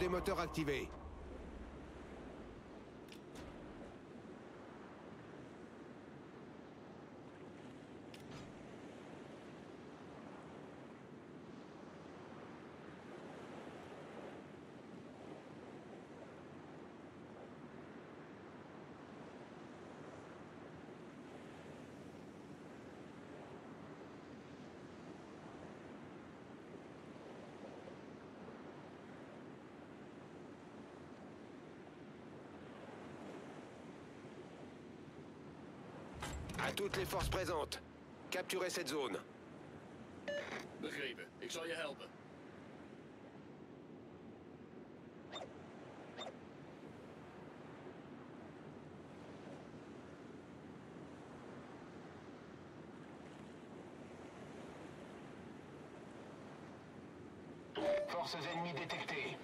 Des moteurs activé. À toutes les forces présentes, capturez cette zone. Begrepen. Ik zal je helpen. Forces ennemies détectées.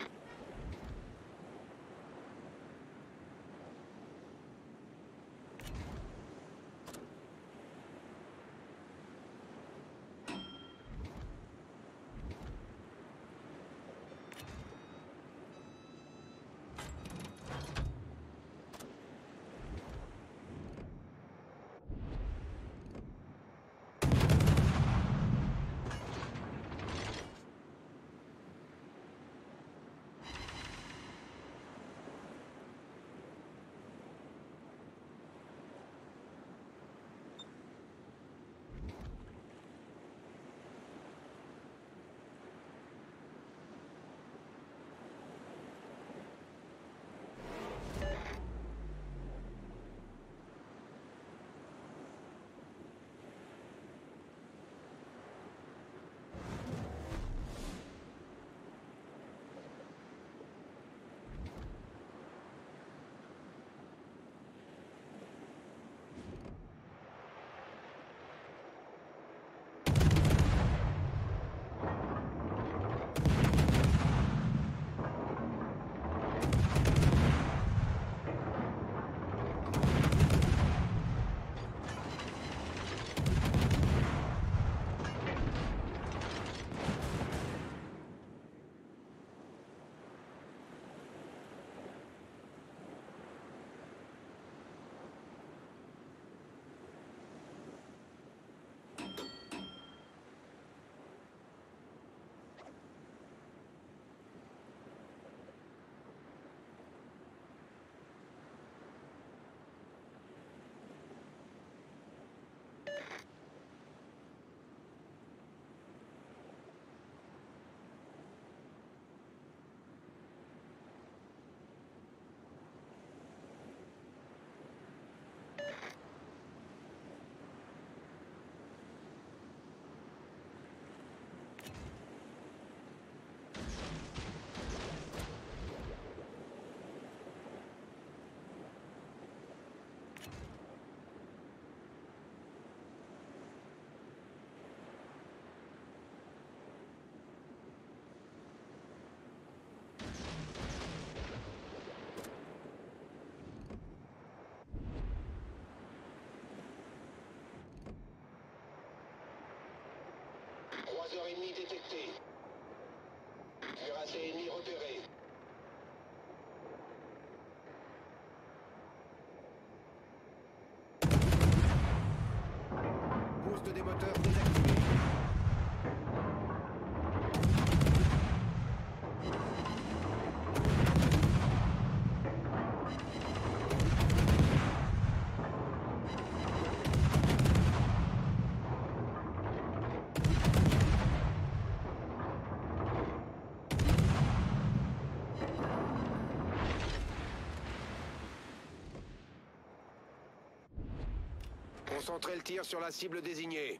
Ennemi détecté. Cuirassé ennemi repéré. Concentrez le tir sur la cible désignée.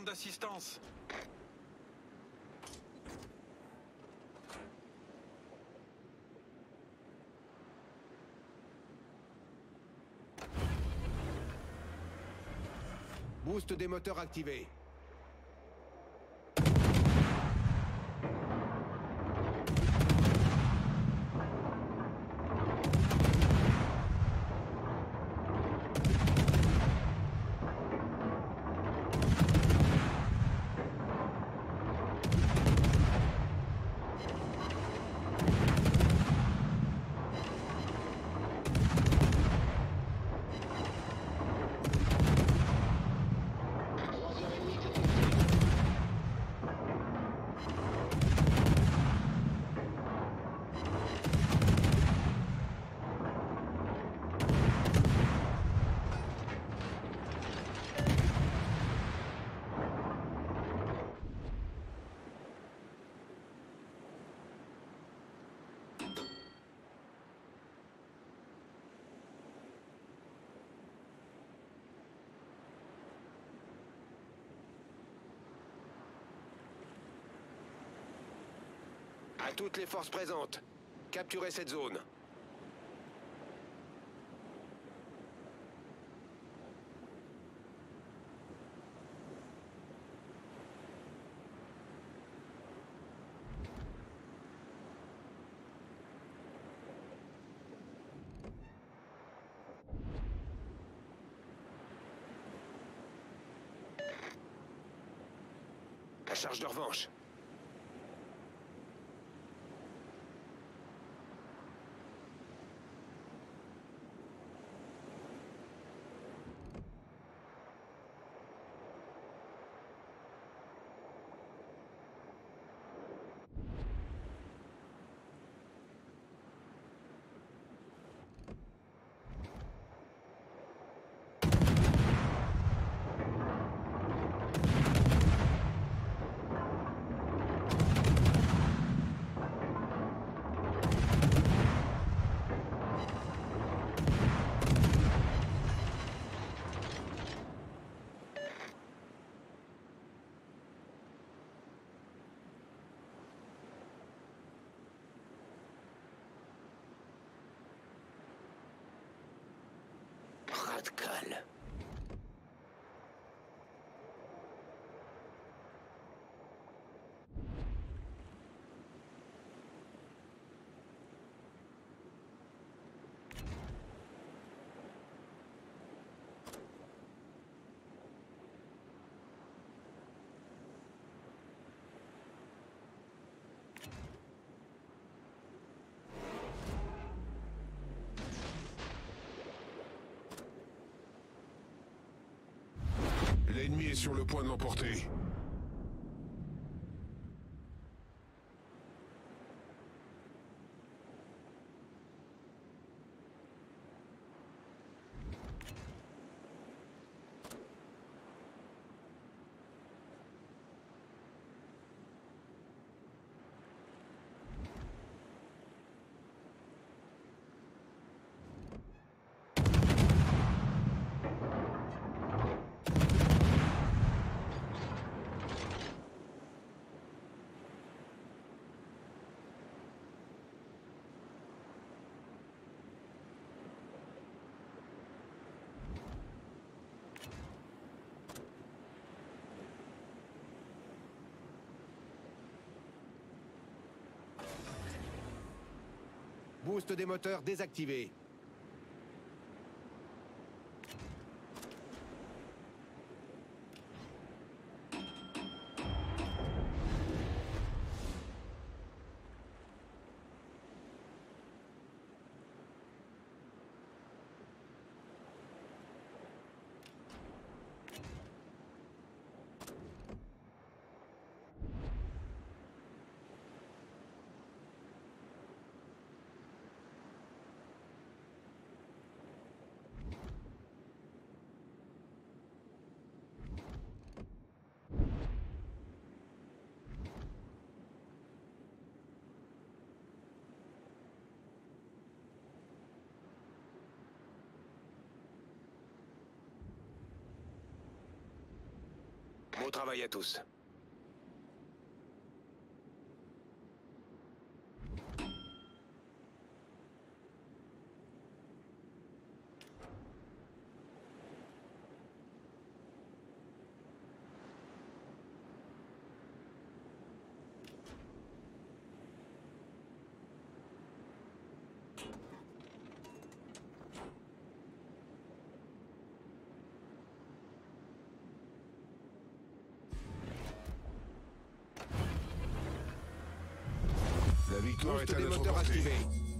D'assistance. Boost des moteurs activé. Toutes les forces présentes. Capturez cette zone. La charge de revanche. pas. Sur le point de l'emporter. Boost des moteurs désactivé. travail à tous. La victoire Boost est